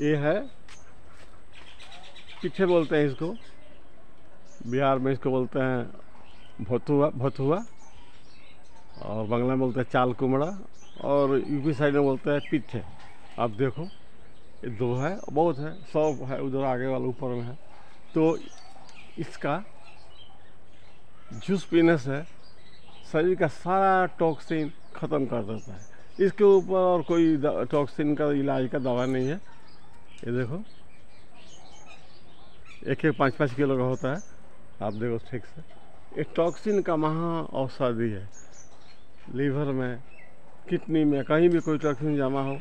ये है। पीछे बोलते हैं इसको। बिहार में इसको बोलते हैं भोतुआ भोतुआ और बांग्ला में बोलते हैं चाल कुमड़ा। और यूपी साइड में बोलते हैं पिट्ठे आप देखो, ये दो है, बहुत है, सौ है, उधर आगे वाला ऊपर में है। तो इसका जूस पीने से शरीर का सारा टॉक्सिन ख़त्म कर देता है। इसके ऊपर और कोई टॉक्सिन का इलाज का दवा नहीं है। ये देखो। एक एक पाँच पाँच किलो का होता है। आप देखो ठीक से। ये टॉक्सिन का महा औषधि है। लीवर में, किडनी में, कहीं भी कोई टॉक्सिन जमा हो,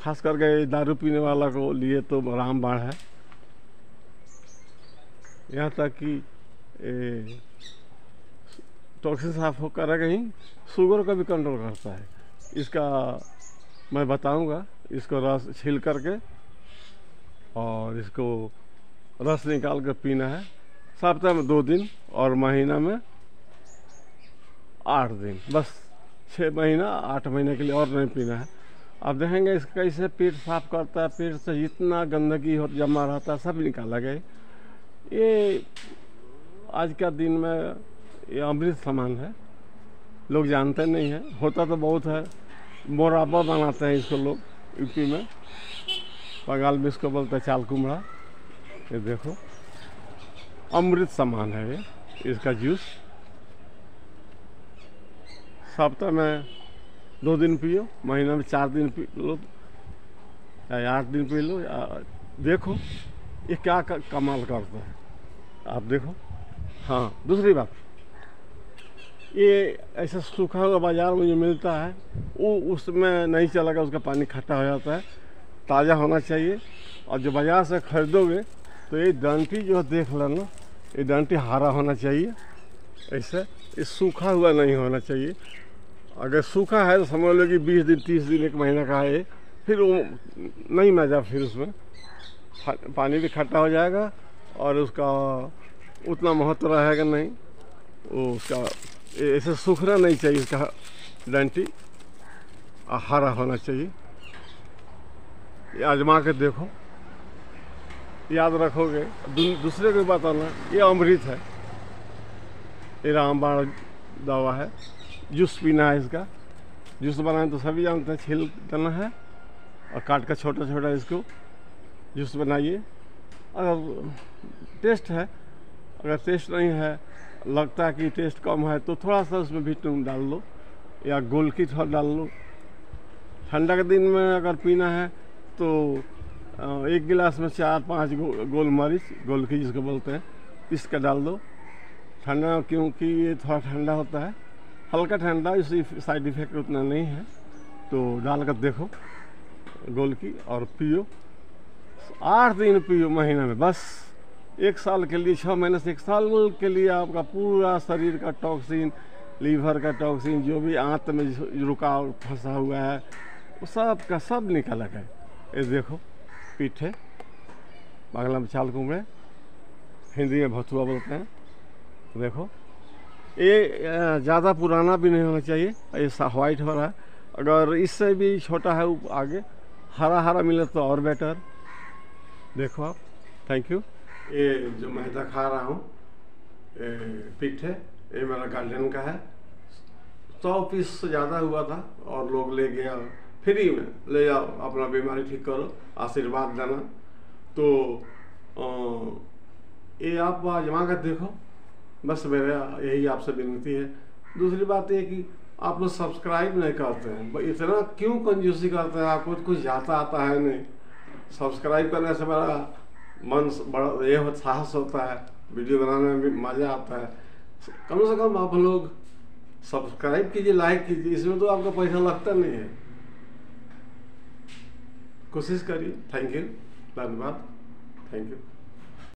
खास करके दारू पीने वाला को लिए तो रामबाण है। यहाँ तक कि टॉक्सिन साफ़ हो कर कहीं, शुगर का भी कंट्रोल करता है। इसका मैं बताऊँगा। इसको रस छील करके और इसको रस निकाल कर पीना है। सप्ताह में दो दिन और महीना में आठ दिन। बस छः महीना, आठ महीने के लिए और नहीं पीना है। आप देखेंगे इसका कैसे पेट साफ़ करता है, पेट से जितना गंदगी हो जमा रहता है, सब निकाला गया ये आज का दिन में ये अमृत समान है। लोग जानते नहीं हैं। होता तो बहुत है। मोराबा बनाते हैं इसको लोग। यूपी में। बंगाल में इसको बोलते हैं चाल कुमड़ा ये देखो। अमृत समान है ये, इसका जूस। सप्ताह में दो दिन पियो, महीना में चार दिन पी लो, या आठ दिन पी लो, या देखो, ये क्या कमाल करता है। आप देखो। हाँ दूसरी बात। ये ऐसा सूखा हुआ बाज़ार में जो मिलता है, वो उसमें नहीं चलेगा उसका पानी खट्टा हो जाता है। ताज़ा होना चाहिए। और जो बाज़ार से खरीदोगे तो ये डंटी जो देख लेना ये डंटी हरा होना चाहिए। ऐसे, ये सूखा हुआ नहीं होना चाहिए। अगर सूखा है तो समझ लो कि बीस दिन, तीस दिन, एक महीना का है, फिर वो नहीं मज़ा फिर उसमें। पानी भी खट्टा हो जाएगा, और उसका उतना महत्व रहेगा नहीं। वो उसका ऐसे सूखना नहीं चाहिए इसका डंटी। हरा होना चाहिए। ये आजमा के देखो। याद रखोगे। दूसरे को बताना ये अमृत है। ये रामबाण दवा है। जूस पीना है इसका। जूस बनाए तो सभी जानते हैं छील देना है। और काट कर छोटा छोटा इसको जूस बनाइए। अगर टेस्ट है। अगर टेस्ट नहीं है लगता है कि टेस्ट कम है तो थोड़ा सा उसमें भी विटामिन डाल लो या गोल की थोड़ा डाल लो। ठंडा के दिन में अगर पीना है तो एक गिलास में चार पाँच गो, गोल मरीच गोल की जिसको बोलते हैं पीस कर डाल दो। ठंडा क्योंकि ये थोड़ा ठंडा होता है हल्का ठंडा इसी साइड इफ़ेक्ट उतना नहीं है तो डाल कर देखो गोल की और पियो। आठ दिन पियो महीने में बस। एक साल के लिए छः महीने से एक साल के लिए आपका पूरा शरीर का टॉक्सिन लीवर का टॉक्सिन जो भी आंत में रुकाव फंसा हुआ है, वो सब का सब निकल गए ये देखो, पीठे बांग्ला में चाल कुमड़े हिंदी में भथुआ बोलते हैं। देखो, ये ज़्यादा पुराना भी नहीं होना चाहिए, ये वाइट हो रहा है। अगर इससे भी छोटा है आगे हरा हरा मिले तो और बेटर देखो आप थैंक यू ये जो मैदा खा रहा हूँ पिट है, ये मेरा गार्डन का है। सौ पीस से ज़्यादा हुआ था और लोग ले गया। फ्री में ले जाओ, अपना बीमारी ठीक करो, आशीर्वाद देना तो ये आप आजमा कर देखो। बस मेरा यही आपसे विनती है। दूसरी बात ये कि आप लोग सब्सक्राइब नहीं करते हैं। इतना क्यों कंजूसी करते हैं? आपको कुछ जाता आता है नहीं। सब्सक्राइब करने से मेरा मन बड़ा ये साहस होता है, वीडियो बनाने में भी मज़ा आता है। कम से कम आप लोग सब्सक्राइब कीजिए, लाइक कीजिए, इसमें तो आपका पैसा लगता नहीं है। कोशिश करिए। थैंक यू, धन्यवाद। Thank you.